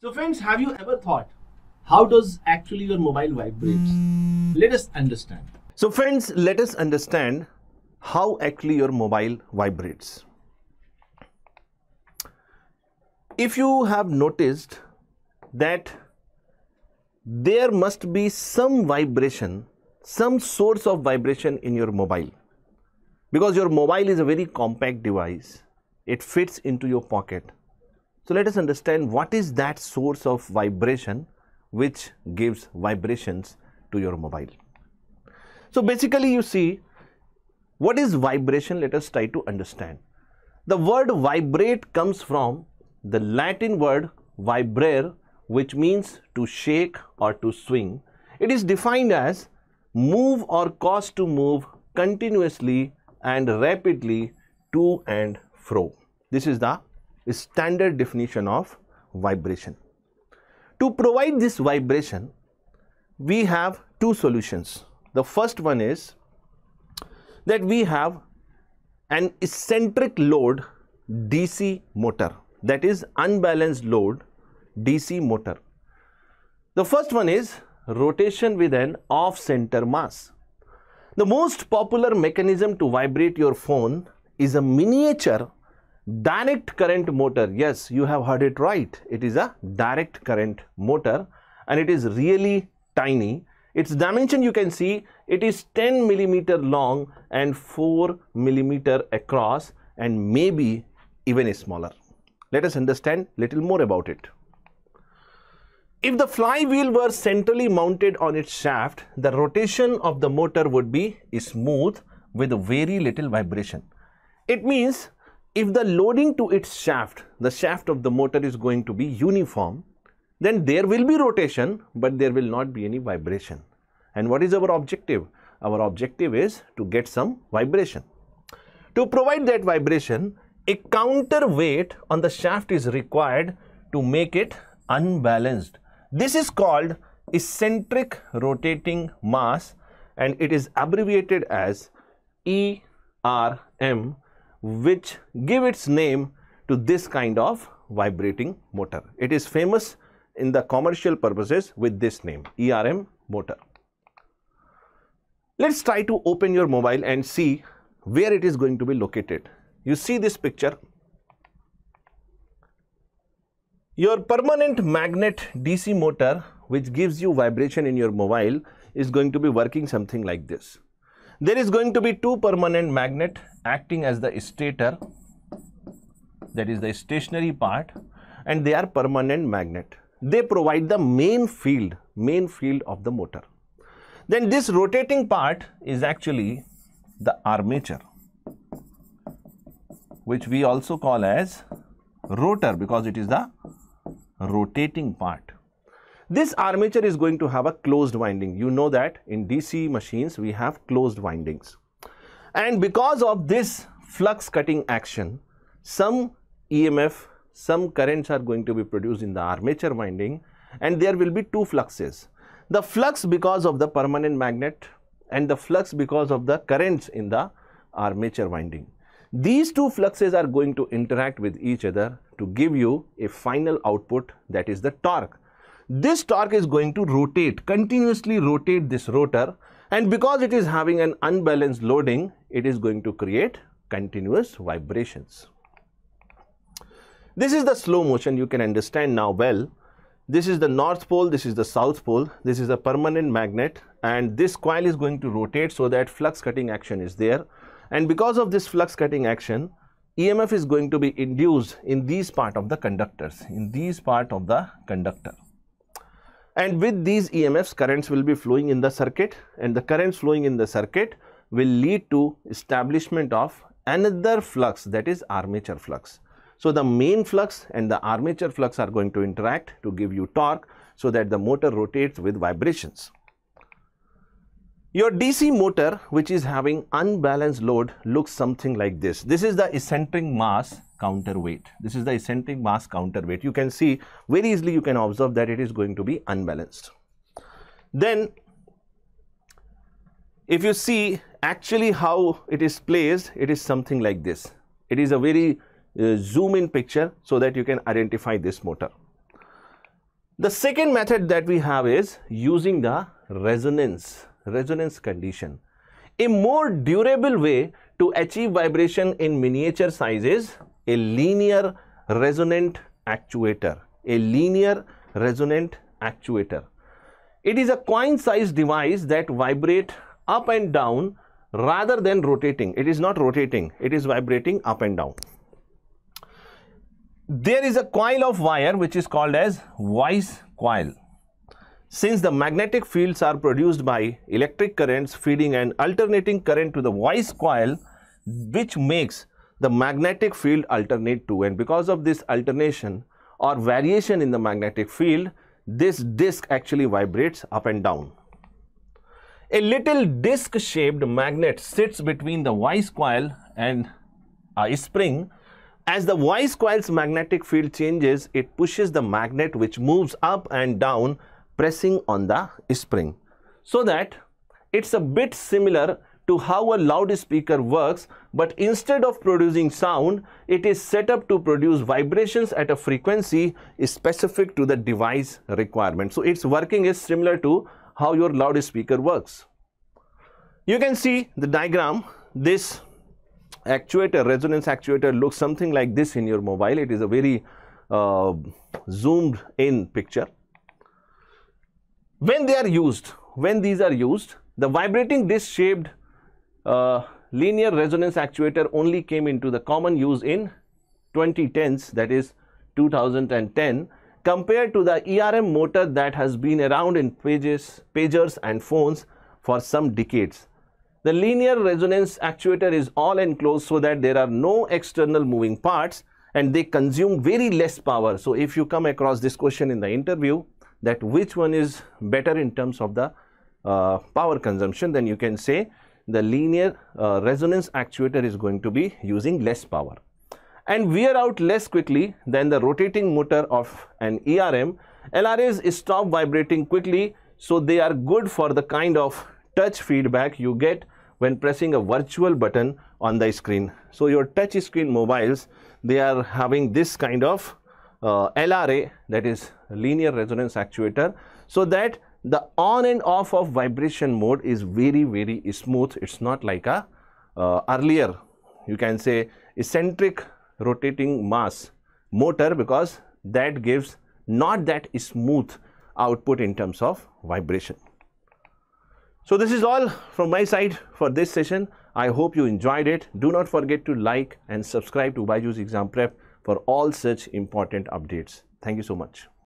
So friends, have you ever thought how does actually your mobile vibrates? Let us understand. So friends, let us understand how actually your mobile vibrates. If you have noticed that there must be some vibration, some source of vibration in your mobile because your mobile is a very compact device. It fits into your pocket so let us understand what is that source of vibration which gives vibrations to your mobile. So basically you see what is vibration let us try to understand. The word vibrate comes from the Latin word vibrare which means to shake or to swing. It is defined as move or cause to move continuously and rapidly to and fro. This is the standard definition of vibration. To provide this vibration, we have two solutions. The first one is that we have an eccentric load DC motor that is unbalanced load DC motor. The first one is rotation with an off-center mass. The most popular mechanism to vibrate your phone is a miniature direct current motor. Yes you have heard it right. It is a direct current motor and it is really tiny. Its dimension you can see it is 10 millimeter long and 4 millimeter across and maybe even smaller. Let us understand little more about it. If the flywheel were centrally mounted on its shaft the rotation of the motor would be smooth with very little vibration. It means if the loading to its shaft, the shaft of the motor is going to be uniform, then there will be rotation, but there will not be any vibration. And what is our objective? Our objective is to get some vibration. To provide that vibration, a counterweight on the shaft is required to make it unbalanced. This is called eccentric rotating mass and it is abbreviated as ERM which give its name to this kind of vibrating motor. It is famous in the commercial purposes with this name ERM motor. Let's try to open your mobile and see where it is going to be located. You see this picture. Your permanent magnet DC motor which gives you vibration in your mobile is going to be working something like this. There is going to be two permanent magnet acting as the stator that is the stationary part and they are permanent magnet. They provide the main field, main field of the motor. Then this rotating part is actually the armature which we also call as rotor because it is the rotating part. This armature is going to have a closed winding. You know that in DC machines we have closed windings. And because of this flux cutting action, some EMF, some currents are going to be produced in the armature winding and there will be two fluxes. The flux because of the permanent magnet and the flux because of the currents in the armature winding. These two fluxes are going to interact with each other to give you a final output that is the torque this torque is going to rotate, continuously rotate this rotor. And because it is having an unbalanced loading, it is going to create continuous vibrations. This is the slow motion. You can understand now well. This is the north pole, this is the south pole, this is a permanent magnet. And this coil is going to rotate so that flux cutting action is there. And because of this flux cutting action, EMF is going to be induced in these part of the conductors, in these part of the conductor and with these EMFs currents will be flowing in the circuit and the currents flowing in the circuit will lead to establishment of another flux that is armature flux. So, the main flux and the armature flux are going to interact to give you torque so that the motor rotates with vibrations. Your DC motor which is having unbalanced load looks something like this. This is the eccentric mass counterweight. This is the eccentric mass counterweight. You can see very easily you can observe that it is going to be unbalanced. Then if you see actually how it is placed, it is something like this. It is a very uh, zoom in picture so that you can identify this motor. The second method that we have is using the resonance, resonance condition. A more durable way to achieve vibration in miniature size is a linear resonant actuator. A linear resonant actuator. It is a coin-sized device that vibrate up and down rather than rotating. It is not rotating, it is vibrating up and down. There is a coil of wire which is called as voice coil. Since the magnetic fields are produced by electric currents feeding an alternating current to the voice coil which makes the magnetic field alternate too and because of this alternation or variation in the magnetic field this disc actually vibrates up and down. A little disc shaped magnet sits between the voice coil and a spring. As the voice coil's magnetic field changes, it pushes the magnet which moves up and down pressing on the spring. So that it's a bit similar to how a loudspeaker works but instead of producing sound it is set up to produce vibrations at a frequency specific to the device requirement. So its working is similar to how your loudspeaker works. You can see the diagram. This actuator, resonance actuator looks something like this in your mobile. It is a very uh, zoomed in picture. When they are used, when these are used, the vibrating disc shaped uh, linear resonance actuator only came into the common use in 2010s that is 2010 compared to the ERM motor that has been around in pages, pagers and phones for some decades. The linear resonance actuator is all enclosed so that there are no external moving parts and they consume very less power. So if you come across this question in the interview that which one is better in terms of the uh, power consumption then you can say the linear uh, resonance actuator is going to be using less power and wear out less quickly than the rotating motor of an ERM. LRAs stop vibrating quickly so they are good for the kind of touch feedback you get when pressing a virtual button on the screen. So your touch screen mobiles they are having this kind of uh, LRA that is linear resonance actuator so that the on and off of vibration mode is very very smooth it's not like a uh, earlier you can say eccentric rotating mass motor because that gives not that smooth output in terms of vibration. So this is all from my side for this session. I hope you enjoyed it. Do not forget to like and subscribe to Byju's Exam Prep for all such important updates. Thank you so much.